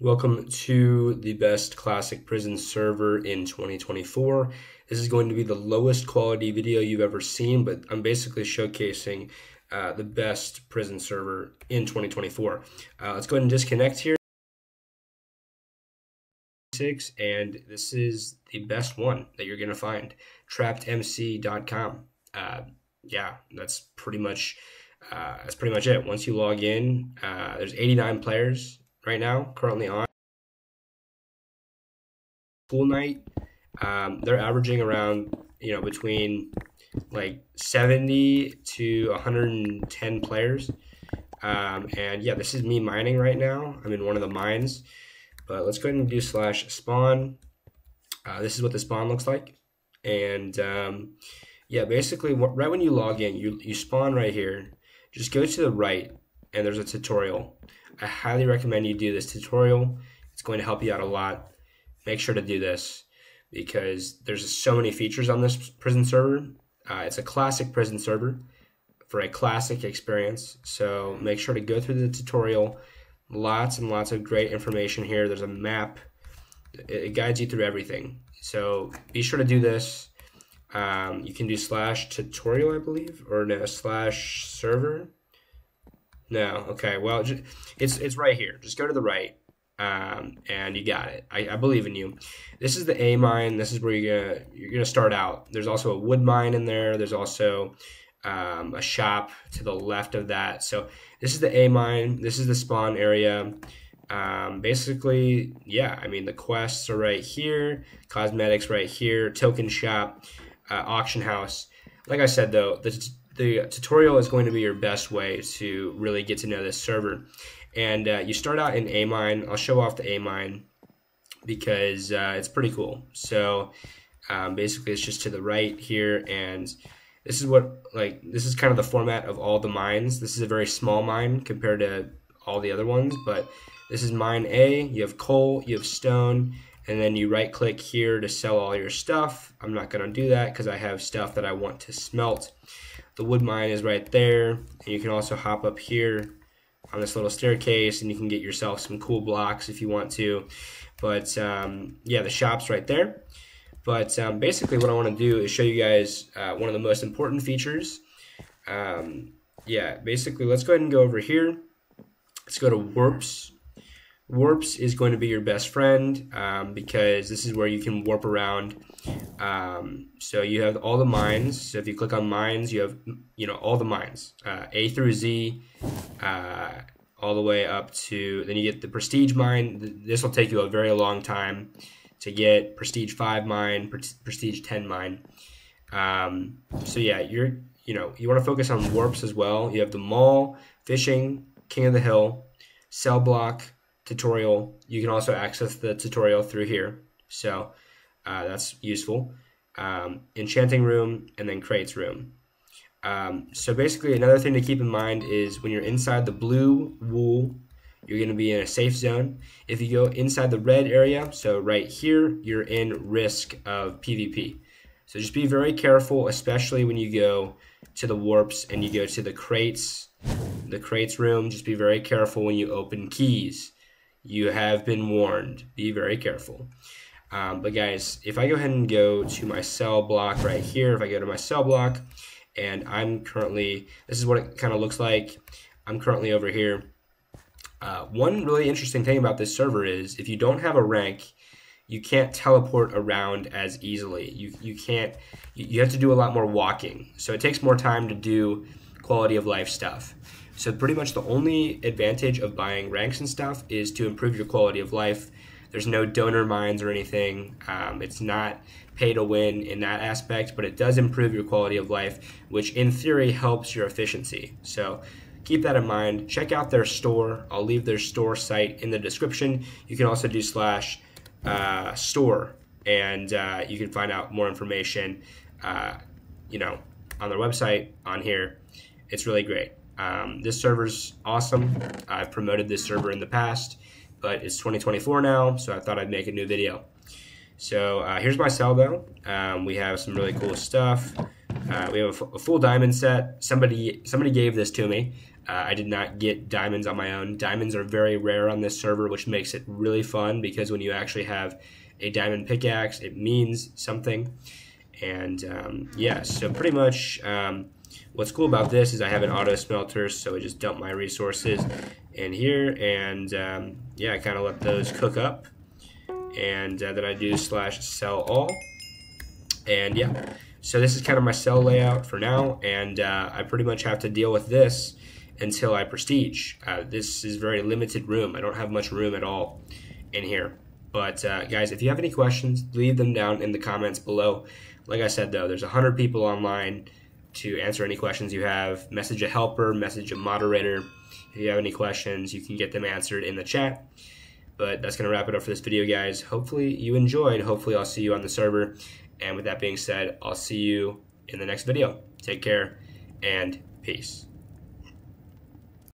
Welcome to the best classic prison server in 2024. This is going to be the lowest quality video you've ever seen, but I'm basically showcasing uh, the best prison server in 2024. Uh, let's go ahead and disconnect here. Six, and this is the best one that you're going to find trappedmc.com. Uh, yeah, that's pretty much uh, that's pretty much it. Once you log in, uh, there's 89 players right now, currently on. Pool night, um, they're averaging around, you know, between like 70 to 110 players. Um, and yeah, this is me mining right now. I'm in one of the mines. But let's go ahead and do slash spawn. Uh, this is what the spawn looks like. And um, yeah, basically, right when you log in, you, you spawn right here. Just go to the right, and there's a tutorial. I highly recommend you do this tutorial. It's going to help you out a lot. Make sure to do this because there's so many features on this prison server. Uh, it's a classic prison server for a classic experience. So make sure to go through the tutorial. Lots and lots of great information here. There's a map. It guides you through everything. So be sure to do this. Um, you can do slash tutorial, I believe, or no, slash server. No, okay. Well, it's it's right here. Just go to the right, um, and you got it. I, I, believe in you. This is the A mine. This is where you're gonna you're gonna start out. There's also a wood mine in there. There's also um, a shop to the left of that. So this is the A mine. This is the spawn area. Um, basically, yeah. I mean, the quests are right here. Cosmetics right here. Token shop, uh, auction house. Like I said, though, the the tutorial is going to be your best way to really get to know this server. And uh, you start out in A mine. I'll show off the A mine because uh, it's pretty cool. So um, basically, it's just to the right here, and this is what like this is kind of the format of all the mines. This is a very small mine compared to all the other ones, but this is mine A. You have coal, you have stone, and then you right click here to sell all your stuff. I'm not going to do that because I have stuff that I want to smelt. The wood mine is right there. And you can also hop up here on this little staircase and you can get yourself some cool blocks if you want to. But um, yeah, the shop's right there. But um, basically what I want to do is show you guys uh, one of the most important features. Um, yeah, basically let's go ahead and go over here. Let's go to warps Warps is going to be your best friend um, because this is where you can warp around. Um, so you have all the mines. So if you click on mines, you have you know all the mines, uh, A through Z, uh, all the way up to. Then you get the prestige mine. This will take you a very long time to get prestige five mine, prestige ten mine. Um, so yeah, you're you know you want to focus on warps as well. You have the mall, fishing, king of the hill, cell block tutorial. You can also access the tutorial through here. So uh, that's useful. Um, enchanting room and then crates room. Um, so basically another thing to keep in mind is when you're inside the blue wool, you're going to be in a safe zone. If you go inside the red area, so right here, you're in risk of PvP. So just be very careful, especially when you go to the warps and you go to the crates, the crates room. Just be very careful when you open keys you have been warned. Be very careful. Um, but guys, if I go ahead and go to my cell block right here, if I go to my cell block, and I'm currently, this is what it kind of looks like. I'm currently over here. Uh, one really interesting thing about this server is if you don't have a rank, you can't teleport around as easily. You, you can't, you have to do a lot more walking. So it takes more time to do quality of life stuff. So pretty much the only advantage of buying ranks and stuff is to improve your quality of life. There's no donor mines or anything. Um, it's not pay to win in that aspect, but it does improve your quality of life, which in theory helps your efficiency. So keep that in mind. Check out their store. I'll leave their store site in the description. You can also do slash uh, store, and uh, you can find out more information. Uh, you know, on their website on here. It's really great. Um, this server's awesome. I've promoted this server in the past, but it's 2024 now, so I thought I'd make a new video. So uh, here's my cell though. Um, we have some really cool stuff. Uh, we have a, full diamond set. Somebody somebody gave this to me. Uh, I did not get diamonds on my own. Diamonds are very rare on this server, which makes it really fun because when you actually have a diamond pickaxe, it means something. And um, yeah, so pretty much um, what's cool about this is I have an auto smelter, so I just dump my resources in here, and um, yeah, I kind of let those cook up, and uh, then I do slash sell all, and yeah, so this is kind of my cell layout for now, and uh, I pretty much have to deal with this until I prestige. Uh, this is very limited room. I don't have much room at all in here. But uh, guys, if you have any questions, leave them down in the comments below. Like I said, though, there's 100 people online to answer any questions you have. Message a helper, message a moderator. If you have any questions, you can get them answered in the chat. But that's going to wrap it up for this video, guys. Hopefully you enjoyed. Hopefully I'll see you on the server. And with that being said, I'll see you in the next video. Take care and peace.